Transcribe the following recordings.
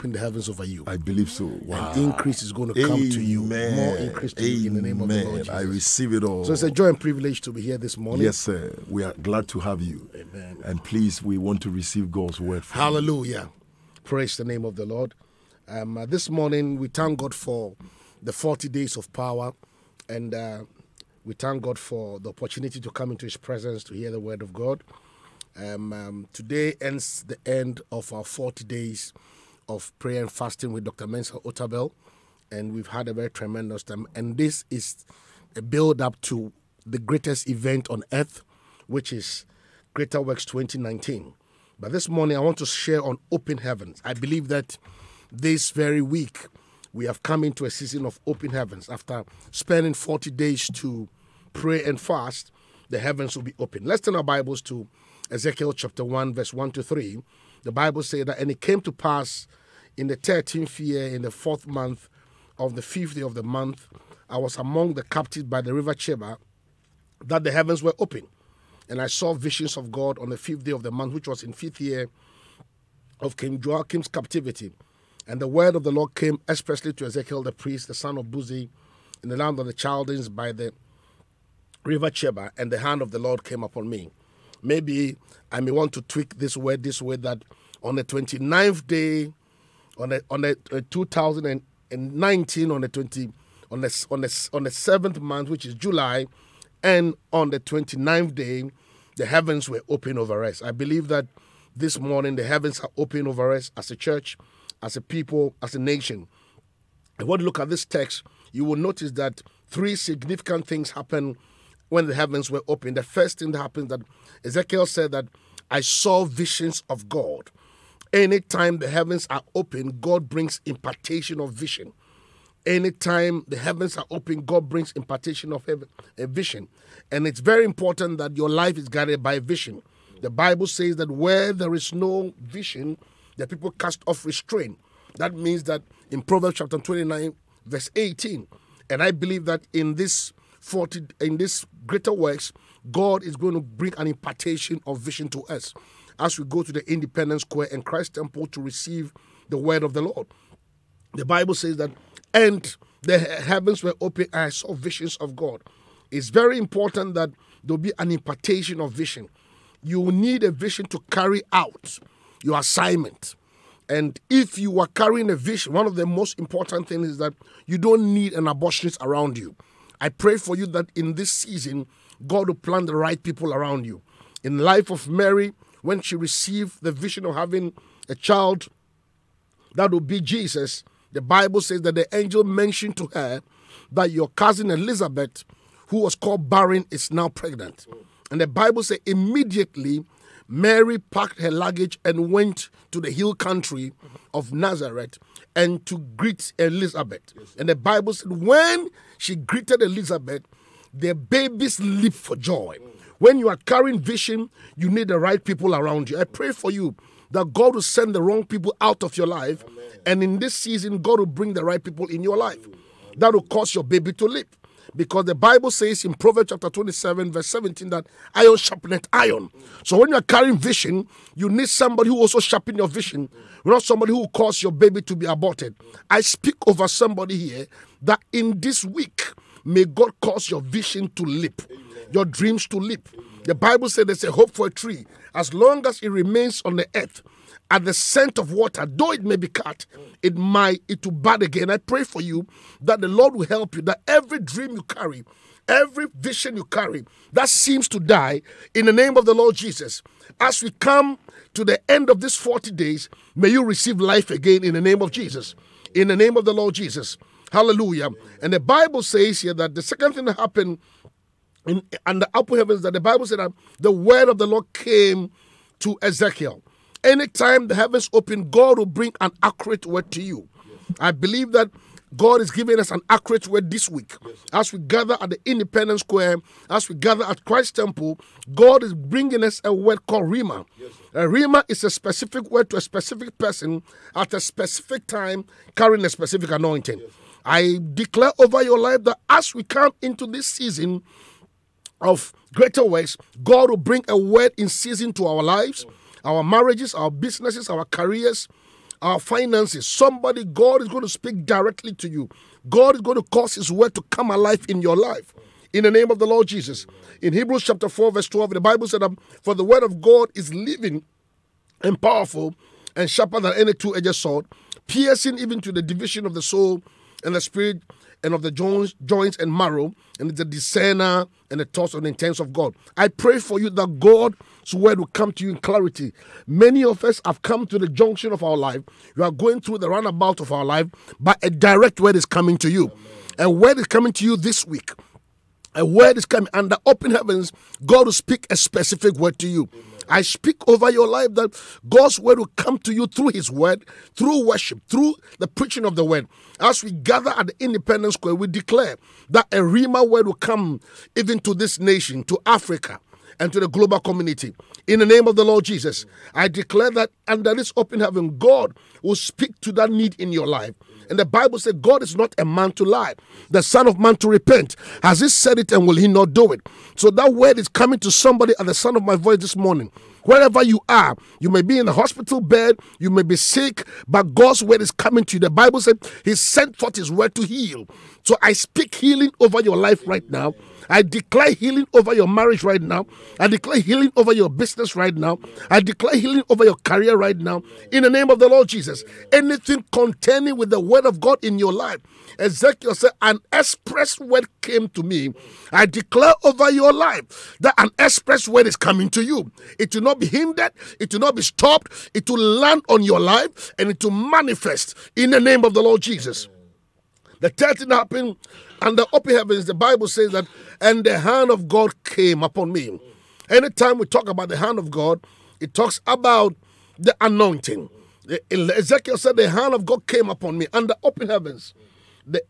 open the heavens over you. I believe so. Wow. And increase is going to come to you. More increase to you in the name of the Lord Jesus. I receive it all. so it's a joy and privilege to be here this morning. Yes, sir. We are glad to have you. Amen. And please, we want to receive God's word from you. Hallelujah. Praise the name of the Lord. Um, uh, this morning, we thank God for the 40 days of power. And uh, we thank God for the opportunity to come into His presence to hear the word of God. Um, um, today ends the end of our 40 days of prayer and fasting with Dr. Mensa Otabil. And we've had a very tremendous time. And this is a build up to the greatest event on earth, which is Greater Works 2019. But this morning, I want to share on open heavens. I believe that this very week, we have come into a season of open heavens. After spending 40 days to pray and fast, the heavens will be open. Let's turn our Bibles to Ezekiel chapter 1, verse 1 to 3. The Bible says that, and it came to pass in the 13th year, in the fourth month of the fifth day of the month, I was among the captives by the river Chebar, that the heavens were open. And I saw visions of God on the fifth day of the month, which was in fifth year of King Joachim's captivity. And the word of the Lord came expressly to Ezekiel the priest, the son of Buzi, in the land of the Chaldeans by the river Chebar, and the hand of the Lord came upon me. Maybe I may want to tweak this word this way that on the 29th day, on the on the uh, 2019, on the 20 on the on the on the seventh month, which is July, and on the 29th day, the heavens were open over us. I believe that this morning the heavens are open over us as a church, as a people, as a nation. If you look at this text, you will notice that three significant things happen when the heavens were open. The first thing that happened that Ezekiel said that I saw visions of God. Anytime the heavens are open, God brings impartation of vision. Anytime the heavens are open, God brings impartation of heaven, a vision. And it's very important that your life is guided by vision. The Bible says that where there is no vision, the people cast off restraint. That means that in Proverbs chapter 29, verse 18, and I believe that in this 40 in this greater works, God is going to bring an impartation of vision to us as we go to the Independence Square and Christ Temple to receive the word of the Lord. The Bible says that, and the heavens were open, and I saw visions of God. It's very important that there'll be an impartation of vision. You will need a vision to carry out your assignment. And if you are carrying a vision, one of the most important things is that you don't need an abortionist around you. I pray for you that in this season, God will plant the right people around you. In the life of Mary, when she received the vision of having a child that will be Jesus, the Bible says that the angel mentioned to her that your cousin Elizabeth, who was called barren, is now pregnant. And the Bible says immediately Mary packed her luggage and went to the hill country of Nazareth and to greet Elizabeth. And the Bible said when she greeted Elizabeth, the babies leap for joy. When you are carrying vision, you need the right people around you. I pray for you that God will send the wrong people out of your life. And in this season, God will bring the right people in your life. That will cause your baby to leap. Because the Bible says in Proverbs chapter 27, verse 17, that iron sharpeneth iron. So when you are carrying vision, you need somebody who also sharpen your vision, not somebody who will cause your baby to be aborted. I speak over somebody here that in this week, may God cause your vision to leap, your dreams to leap. The Bible says there's a hope for a tree as long as it remains on the earth at the scent of water, though it may be cut, mm. it might it will bud again. I pray for you that the Lord will help you, that every dream you carry, every vision you carry that seems to die, in the name of the Lord Jesus, as we come to the end of these 40 days, may you receive life again in the name of Jesus. In the name of the Lord Jesus. Hallelujah. And the Bible says here that the second thing that happened in the upper heavens that the Bible said that the word of the Lord came to Ezekiel. Anytime the heavens open, God will bring an accurate word to you. I believe that God is giving us an accurate word this week. As we gather at the Independence Square, as we gather at Christ Temple, God is bringing us a word called Rhema. a Rhema is a specific word to a specific person at a specific time, carrying a specific anointing. I declare over your life that as we come into this season of greater works, God will bring a word in season to our lives, our marriages, our businesses, our careers, our finances. Somebody, God is going to speak directly to you. God is going to cause His word to come alive in your life. In the name of the Lord Jesus. In Hebrews chapter 4, verse 12, the Bible said, For the word of God is living and powerful and sharper than any two edged sword, piercing even to the division of the soul and the spirit and of the joints, joints and marrow, and the discerner and the thoughts and intents of God. I pray for you that God's word will come to you in clarity. Many of us have come to the junction of our life. You are going through the runabout of our life, but a direct word is coming to you. And a word is coming to you this week. A word is coming under open heavens. God will speak a specific word to you. I speak over your life that God's word will come to you through His word, through worship, through the preaching of the word. As we gather at the Independence Square, we declare that a Rhema word will come even to this nation, to Africa, and to the global community. In the name of the Lord Jesus, I declare that under this open heaven, God will speak to that need in your life. And the Bible said, God is not a man to lie, the Son of Man to repent. Has He said it and will He not do it? So that word is coming to somebody at the sound of my voice this morning. Wherever you are, you may be in a hospital bed, you may be sick, but God's word is coming to you. The Bible said He sent forth His word to heal. So I speak healing over your life right now. I declare healing over your marriage right now. I declare healing over your business right now. I declare healing over your career right now. In the name of the Lord Jesus. Anything containing with the word of God in your life. Ezekiel said, An express word came to me. I declare over your life that an express word is coming to you. It will not be hindered, it will not be stopped, it will land on your life and it will manifest in the name of the Lord Jesus. The third thing happened the open heavens, the Bible says that, and the hand of God came upon me. Anytime we talk about the hand of God, it talks about the anointing. Ezekiel said, The hand of God came upon me, the open heavens.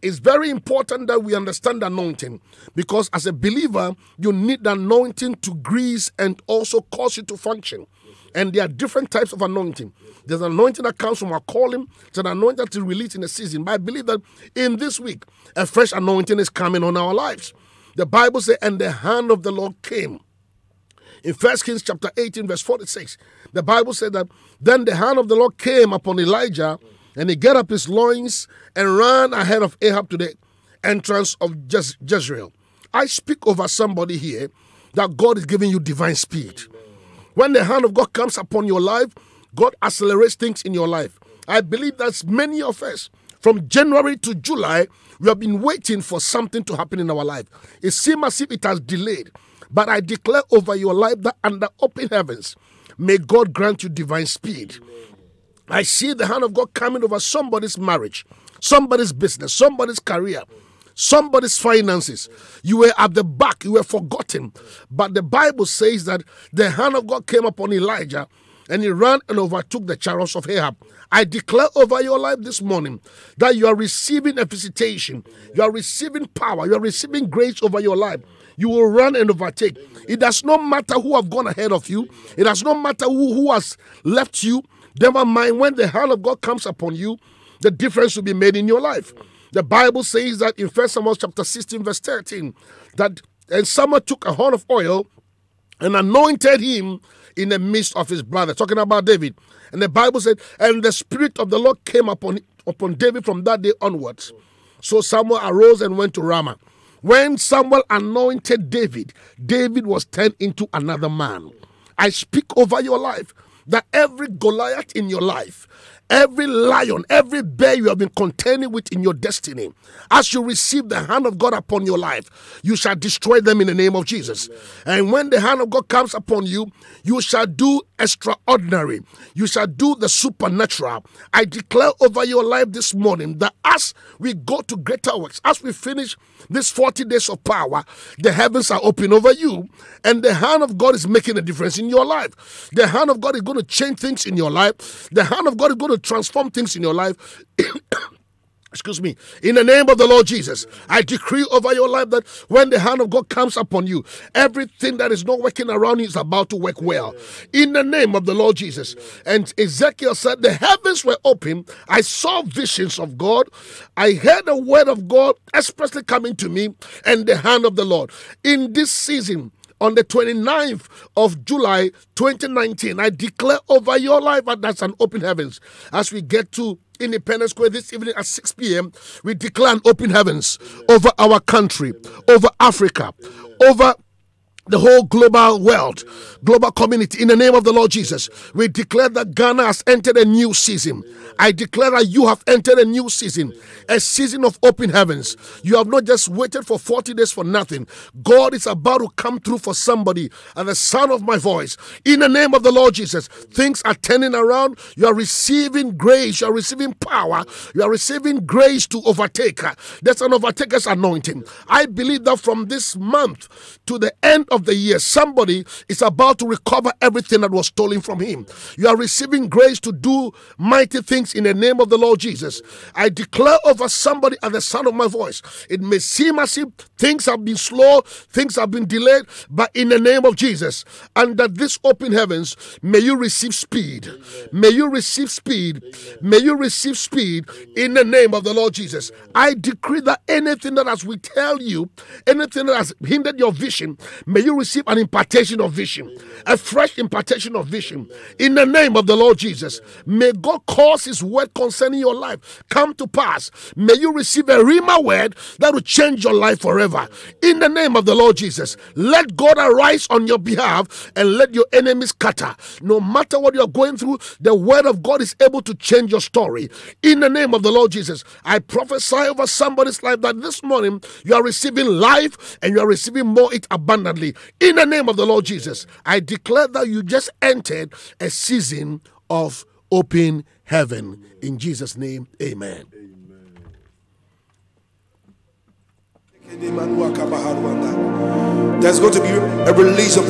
It's very important that we understand anointing because as a believer, you need the anointing to grease and also cause you to function. And there are different types of anointing. There's an anointing that comes from our calling, it's an anointing that is released in a season. But I believe that in this week, a fresh anointing is coming on our lives. The Bible says, and the hand of the Lord came. In First Kings chapter 18, verse 46, the Bible said that then the hand of the Lord came upon Elijah, and he get up his loins and ran ahead of Ahab to the entrance of Jezreel. I speak over somebody here that God is giving you divine speed. When the hand of God comes upon your life, God accelerates things in your life. I believe that many of us, from January to July, we have been waiting for something to happen in our life. It seems as if it has delayed. But I declare over your life that under open heavens, may God grant you divine speed. I see the hand of God coming over somebody's marriage, somebody's business, somebody's career, somebody's finances. You were at the back, you were forgotten. But the Bible says that the hand of God came upon Elijah and he ran and overtook the chariots of Ahab. I declare over your life this morning that you are receiving a visitation, you are receiving power, you are receiving grace over your life. You will run and overtake. It does not matter who have gone ahead of you. It does not matter who, who has left you. Never mind when the hand of God comes upon you, the difference will be made in your life. The Bible says that in First Samuel chapter 16, verse 13, that and Samuel took a horn of oil and anointed him in the midst of his brother, talking about David. And the Bible said, and the Spirit of the Lord came upon, upon David from that day onwards. So Samuel arose and went to Ramah. When Samuel anointed David, David was turned into another man. I speak over your life that every Goliath in your life, every lion, every bear you have been contending with in your destiny, as you receive the hand of God upon your life, you shall destroy them in the name of Jesus. And when the hand of God comes upon you, you shall do extraordinary. You shall do the supernatural. I declare over your life this morning that as we go to greater works, as we finish this 40 days of power, the heavens are open over you, and the hand of God is making a difference in your life. The hand of God is going to change things in your life. The hand of God is going to transform things in your life. Excuse me. In the name of the Lord Jesus, I decree over your life that when the hand of God comes upon you, everything that is not working around you is about to work well. In the name of the Lord Jesus. And Ezekiel said, The heavens were open. I saw visions of God. I heard the word of God expressly coming to me and the hand of the Lord. In this season, on the 29th of July 2019. I declare over your life that that's an open heavens. As we get to Independence Square this evening at 6 p.m., we declare an open heavens over our country, over Africa, over the whole global world, global community. In the name of the Lord Jesus, we declare that Ghana has entered a new season. I declare that you have entered a new season, a season of open heavens. You have not just waited for 40 days for nothing. God is about to come through for somebody. And the sound of my voice, in the name of the Lord Jesus, things are turning around. You are receiving grace, you are receiving power, you are receiving grace to overtake. There's an overtaker's anointing. I believe that from this month to the end of the year, somebody is about to recover everything that was stolen from him. You are receiving grace to do mighty things in the name of the Lord Jesus. I declare over somebody at the sound of my voice. It may seem as if things have been slow, things have been delayed, but in the name of Jesus, under this open heavens, may you receive speed. May you receive speed. May you receive speed in the name of the Lord Jesus. I decree that anything that has withheld you, anything that has hindered your vision, may you receive an impartation of vision, a fresh impartation of vision in the name of the Lord Jesus. May God cause His word concerning your life come to pass. May you receive a Rhema word that will change your life forever in the name of the Lord Jesus. Let God arise on your behalf and let your enemies scatter. No matter what you're going through, the word of God is able to change your story in the name of the Lord Jesus. I prophesy over somebody's life that this morning you are receiving life and you are receiving more it abundantly in the name of the Lord Jesus. I declare that you just entered a season of open heaven. In Jesus' name, amen. There's going to be a release of the